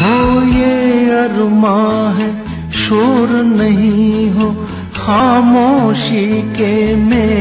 हो ये अरमा है शोर नहीं हो खामोशी के में